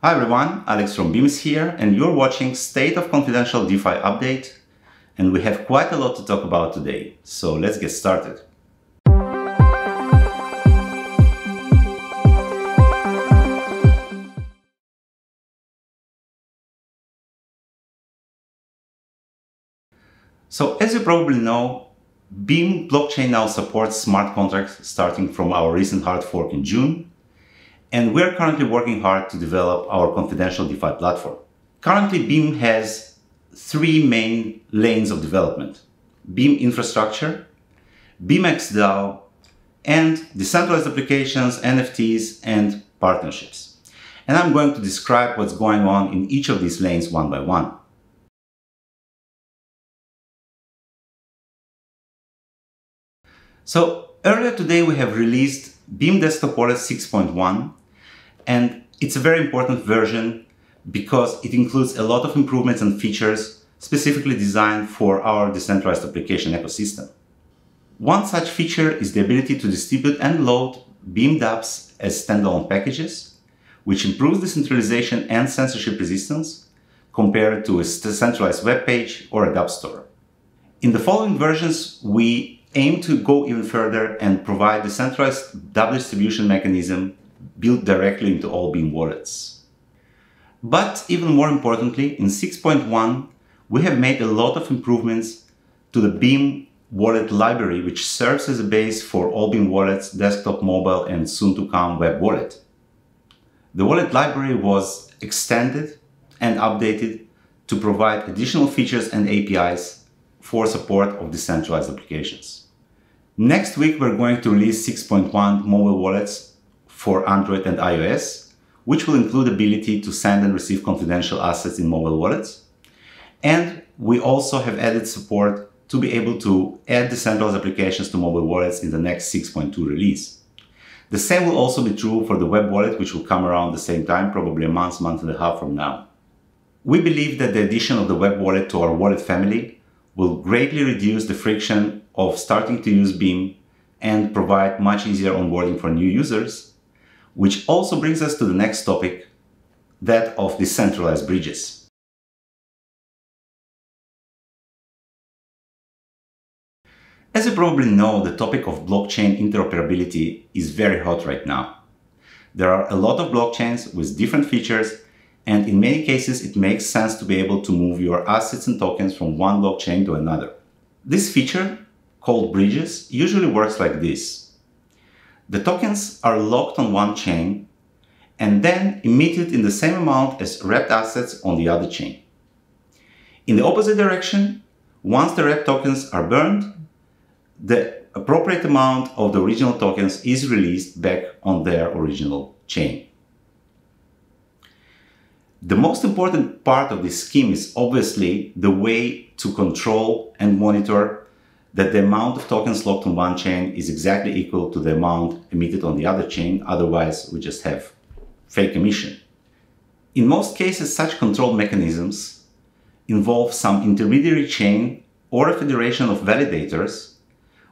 Hi everyone, Alex from Beams here and you're watching State of Confidential DeFi Update and we have quite a lot to talk about today, so let's get started. So as you probably know, Beam blockchain now supports smart contracts starting from our recent hard fork in June and we're currently working hard to develop our confidential DeFi platform. Currently, Beam has three main lanes of development. Beam Infrastructure, BeamX DAO, and decentralized applications, NFTs, and partnerships. And I'm going to describe what's going on in each of these lanes one by one. So earlier today we have released Beam Desktop Wallet 6.1 and it's a very important version because it includes a lot of improvements and features specifically designed for our decentralized application ecosystem. One such feature is the ability to distribute and load Beam dApps as standalone packages, which improves decentralization and censorship resistance compared to a centralized web page or a dApp store. In the following versions, we aim to go even further and provide a centralized double distribution mechanism built directly into all Beam wallets. But even more importantly, in 6.1, we have made a lot of improvements to the Beam wallet library, which serves as a base for all Beam wallets, desktop, mobile, and soon to come web wallet. The wallet library was extended and updated to provide additional features and APIs for support of decentralized applications. Next week, we're going to release 6.1 mobile wallets for Android and iOS, which will include the ability to send and receive confidential assets in mobile wallets. And we also have added support to be able to add decentralized applications to mobile wallets in the next 6.2 release. The same will also be true for the web wallet, which will come around the same time, probably a month, month and a half from now. We believe that the addition of the web wallet to our wallet family will greatly reduce the friction of starting to use Beam and provide much easier onboarding for new users, which also brings us to the next topic, that of decentralized bridges. As you probably know, the topic of blockchain interoperability is very hot right now. There are a lot of blockchains with different features and in many cases it makes sense to be able to move your assets and tokens from one blockchain to another. This feature, called bridges, usually works like this. The tokens are locked on one chain and then emitted in the same amount as wrapped assets on the other chain. In the opposite direction, once the wrapped tokens are burned, the appropriate amount of the original tokens is released back on their original chain. The most important part of this scheme is obviously the way to control and monitor that the amount of tokens locked on one chain is exactly equal to the amount emitted on the other chain, otherwise we just have fake emission. In most cases, such control mechanisms involve some intermediary chain or a federation of validators,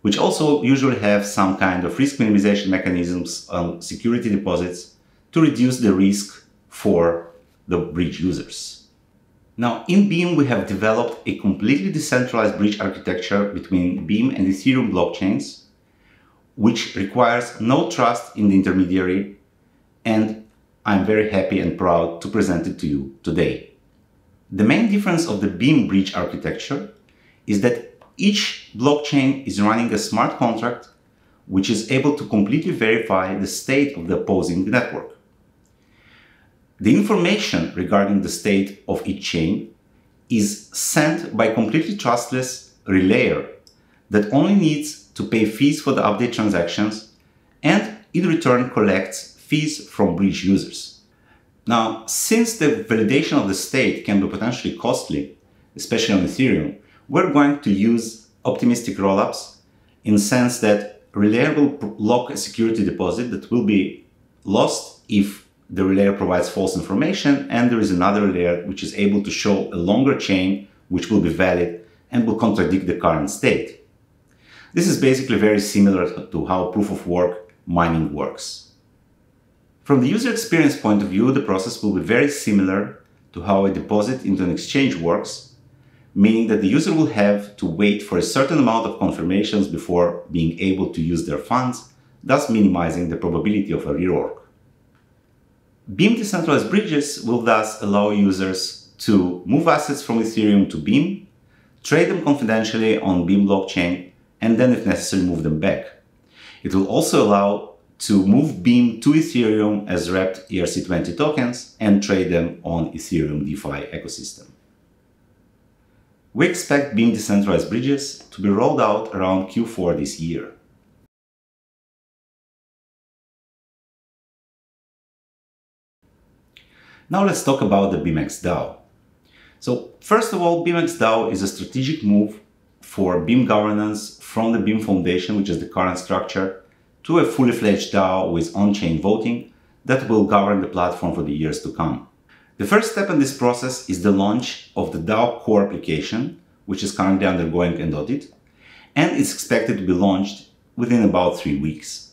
which also usually have some kind of risk minimization mechanisms on security deposits to reduce the risk for the bridge users. Now, in Beam, we have developed a completely decentralized bridge architecture between Beam and Ethereum blockchains, which requires no trust in the intermediary, and I'm very happy and proud to present it to you today. The main difference of the Beam bridge architecture is that each blockchain is running a smart contract which is able to completely verify the state of the opposing network. The information regarding the state of each chain is sent by completely trustless relayer that only needs to pay fees for the update transactions and in return collects fees from bridge users. Now, since the validation of the state can be potentially costly, especially on Ethereum, we're going to use optimistic rollups in the sense that relayer will lock a security deposit that will be lost if the relayer provides false information, and there is another layer which is able to show a longer chain which will be valid and will contradict the current state. This is basically very similar to how proof of work mining works. From the user experience point of view, the process will be very similar to how a deposit into an exchange works, meaning that the user will have to wait for a certain amount of confirmations before being able to use their funds, thus minimizing the probability of a reorg. Beam decentralized bridges will thus allow users to move assets from Ethereum to Beam, trade them confidentially on Beam blockchain, and then if necessary move them back. It will also allow to move Beam to Ethereum as wrapped ERC20 tokens and trade them on Ethereum DeFi ecosystem. We expect Beam decentralized bridges to be rolled out around Q4 this year. Now let's talk about the BeamX DAO. So first of all, BeamX DAO is a strategic move for Beam governance from the Beam Foundation, which is the current structure, to a fully fledged DAO with on-chain voting that will govern the platform for the years to come. The first step in this process is the launch of the DAO core application, which is currently undergoing an audit, and is expected to be launched within about three weeks.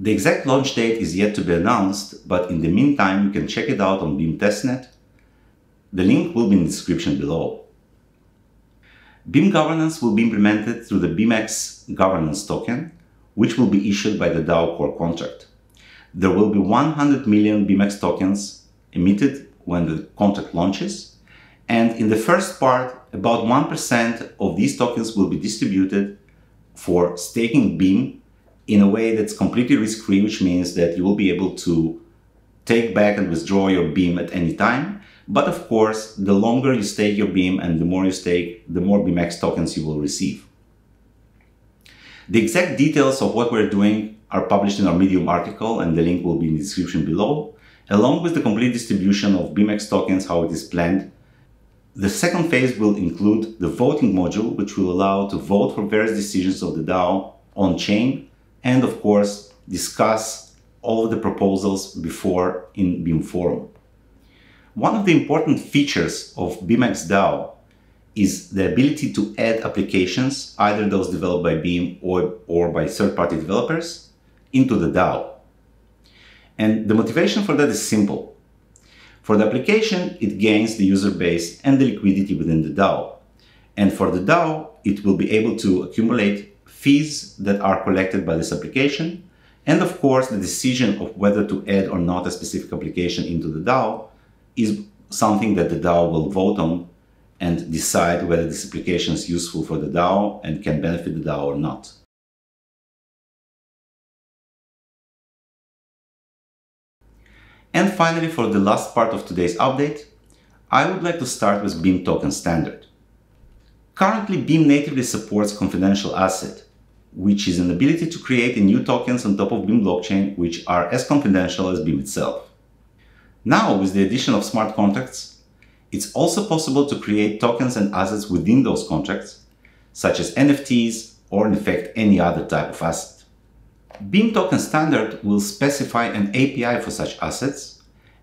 The exact launch date is yet to be announced, but in the meantime, you can check it out on Beam Testnet. The link will be in the description below. Beam governance will be implemented through the BeamX governance token, which will be issued by the DAO core contract. There will be 100 million BeamX tokens emitted when the contract launches. And in the first part, about 1% of these tokens will be distributed for staking Beam in a way that's completely risk-free, which means that you will be able to take back and withdraw your Beam at any time. But of course, the longer you stake your Beam and the more you stake, the more BeamX tokens you will receive. The exact details of what we're doing are published in our Medium article and the link will be in the description below, along with the complete distribution of BeamX tokens, how it is planned. The second phase will include the voting module, which will allow to vote for various decisions of the DAO on chain and of course discuss all the proposals before in Beam Forum. One of the important features of BeamX DAO is the ability to add applications, either those developed by Beam or, or by third-party developers, into the DAO. And the motivation for that is simple. For the application, it gains the user base and the liquidity within the DAO. And for the DAO, it will be able to accumulate fees that are collected by this application. And of course, the decision of whether to add or not a specific application into the DAO is something that the DAO will vote on and decide whether this application is useful for the DAO and can benefit the DAO or not. And finally, for the last part of today's update, I would like to start with Beam Token Standard. Currently, Beam natively supports confidential asset, which is an ability to create new tokens on top of Beam blockchain which are as confidential as Beam itself. Now, with the addition of smart contracts, it's also possible to create tokens and assets within those contracts, such as NFTs or in fact any other type of asset. Beam Token Standard will specify an API for such assets,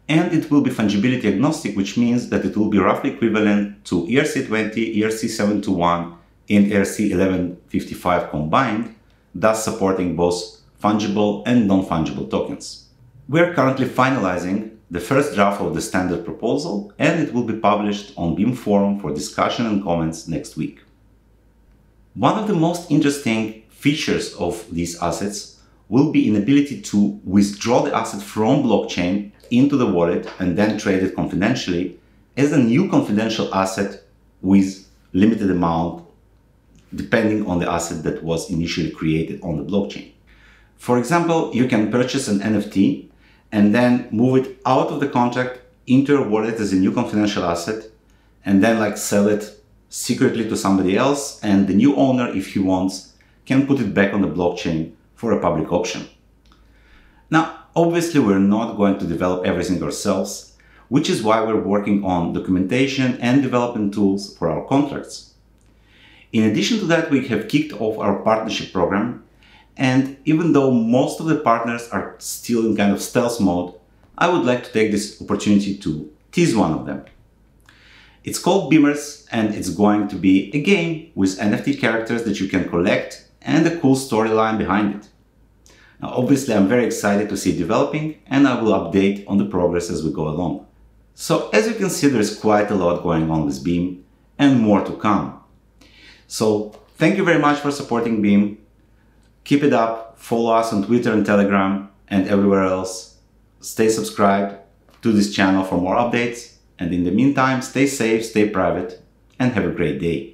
and it will be fungibility agnostic, which means that it will be roughly equivalent to ERC20, ERC721, and ERC1155 combined, thus supporting both fungible and non-fungible tokens. We are currently finalizing the first draft of the standard proposal and it will be published on Beam Forum for discussion and comments next week. One of the most interesting features of these assets will be inability to withdraw the asset from blockchain into the wallet and then trade it confidentially as a new confidential asset with limited amount depending on the asset that was initially created on the blockchain. For example, you can purchase an NFT and then move it out of the contract into your wallet as a new confidential asset and then like sell it secretly to somebody else and the new owner if he wants can put it back on the blockchain for a public option. Now obviously we're not going to develop everything ourselves which is why we're working on documentation and development tools for our contracts. In addition to that we have kicked off our partnership program and even though most of the partners are still in kind of stealth mode, I would like to take this opportunity to tease one of them. It's called Beamers and it's going to be a game with NFT characters that you can collect and a cool storyline behind it. Now, obviously, I'm very excited to see it developing and I will update on the progress as we go along. So as you can see, there's quite a lot going on with Beam and more to come. So thank you very much for supporting Beam. Keep it up. Follow us on Twitter and Telegram and everywhere else. Stay subscribed to this channel for more updates. And in the meantime, stay safe, stay private, and have a great day.